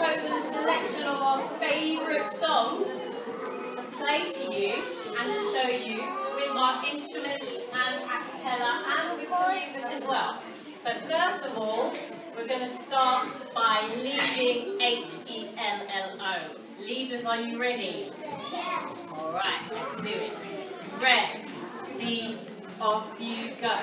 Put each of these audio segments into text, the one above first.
chosen a selection of our favourite songs to play to you and to show you with our instruments and a cappella and with some music as well. So first of all, we're going to start by leading H-E-L-L-O. Leaders, are you ready? All right, let's do it. Red, Ready, off you go.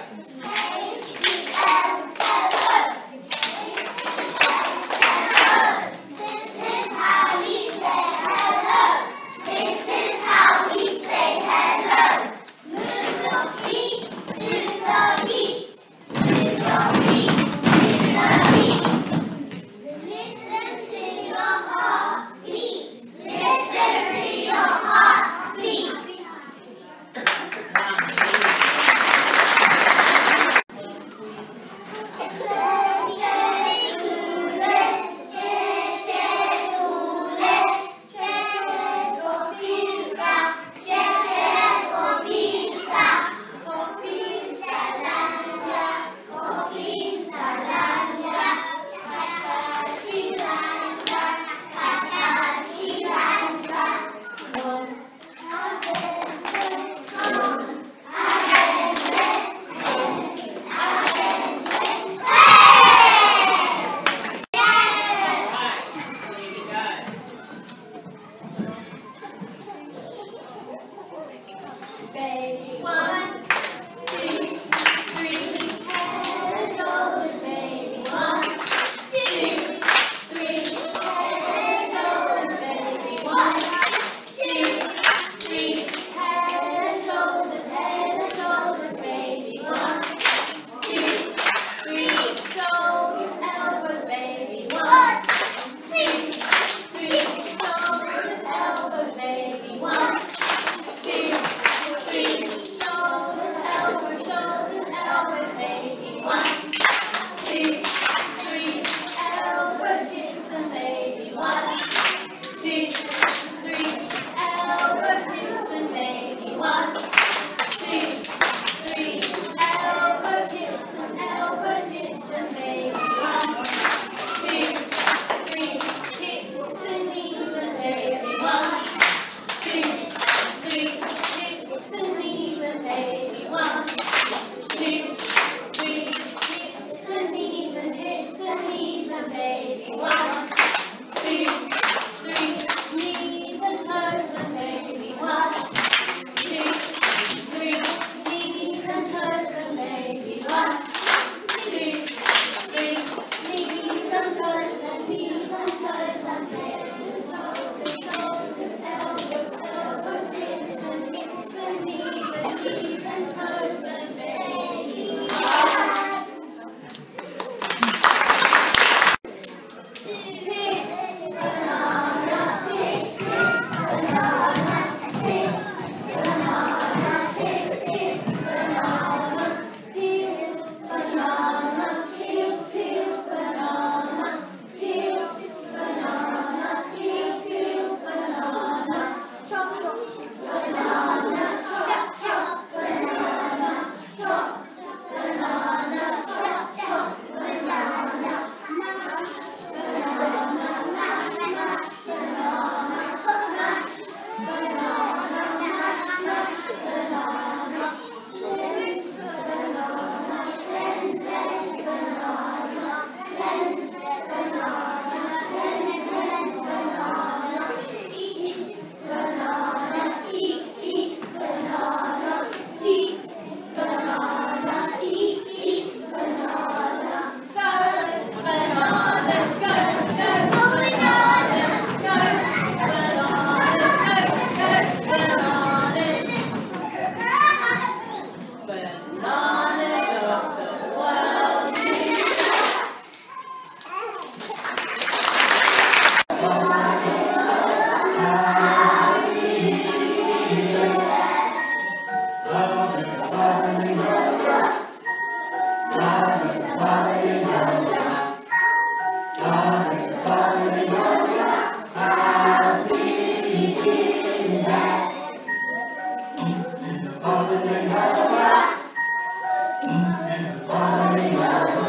Amém.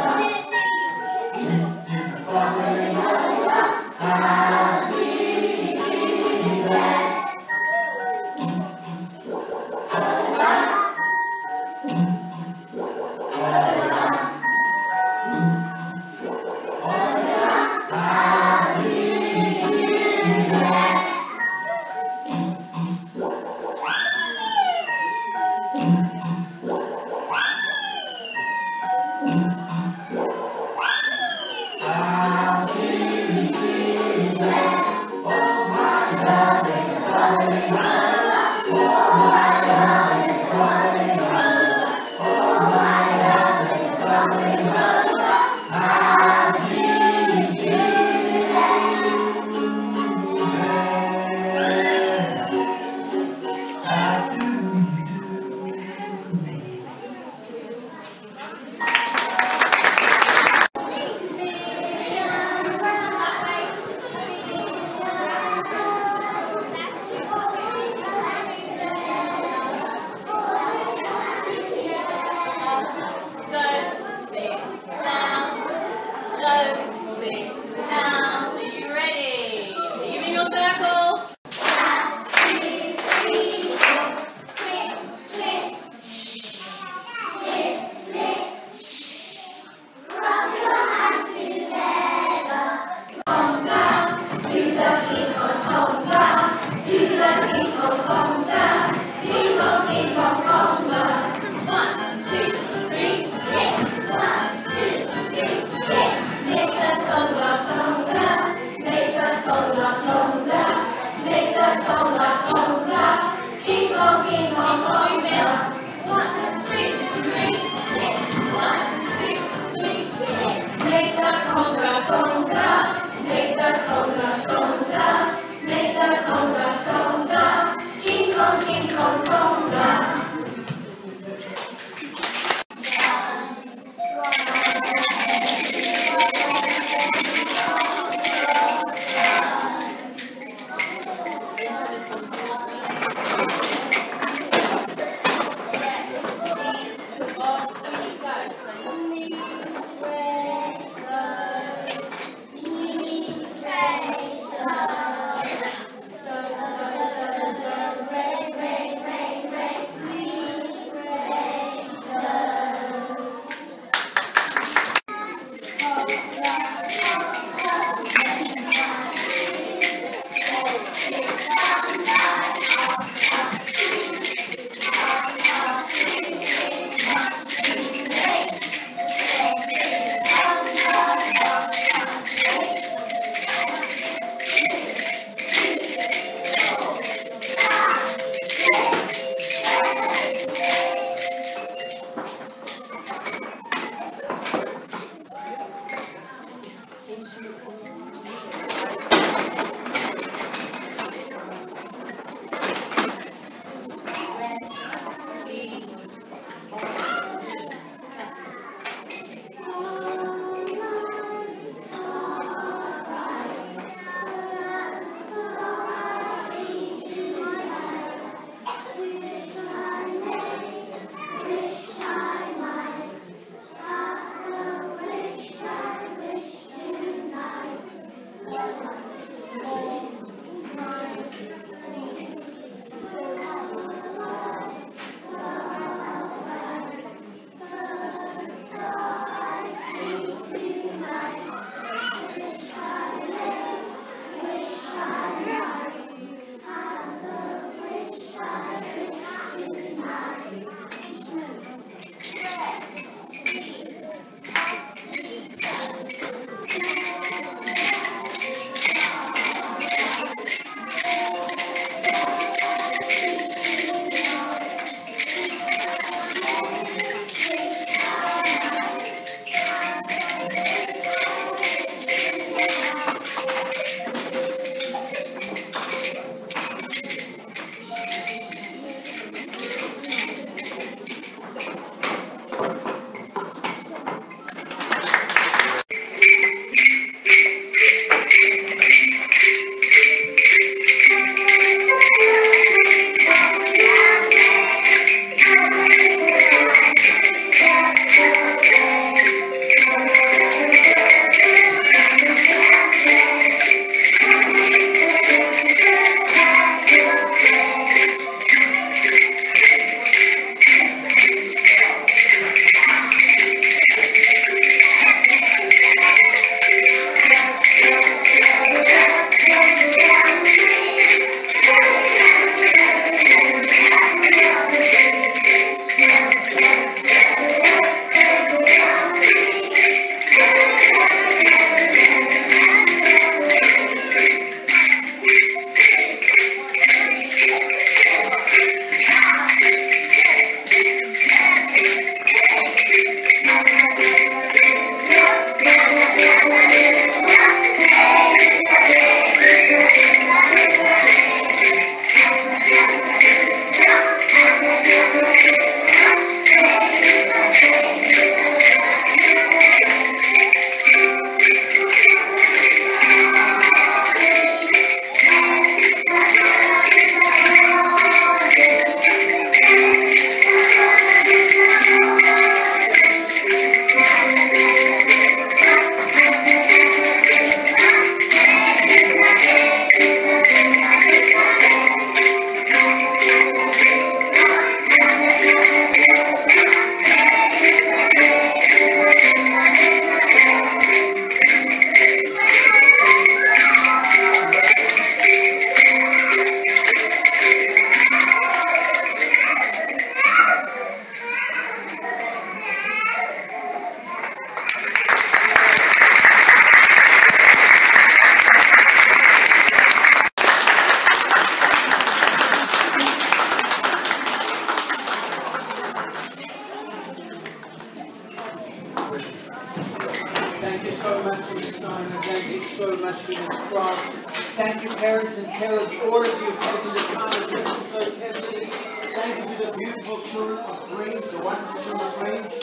Thank you so much, Ms. Steiner. Thank you so much, Ms. Cross. Thank you, parents and parents, all of you, for the time to listen so carefully. Thank you to the beautiful children of Grange, the wonderful children of Grange.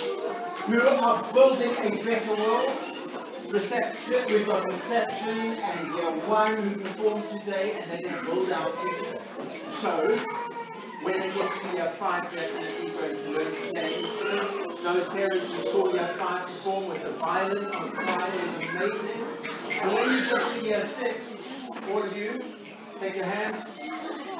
We are building a better world. Reception, we've got reception and we have one who performed today and they're going to build our future. So, when they get to year five, they're going to learn to change. No parents who saw year five perform with the violin on Friday is amazing. And when you get to year six, all of you, take your hands,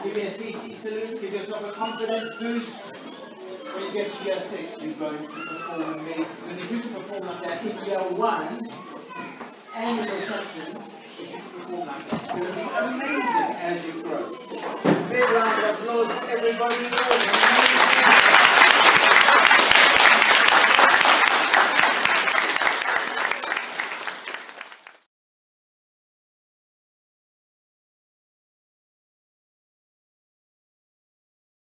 give me a CC salute, give yourself a confidence boost. When you get to year six, you're going to perform amazing. Because if you can perform like that in year one, and your substance, corner. You'll be amazing as you grow. Big round of applause, everybody.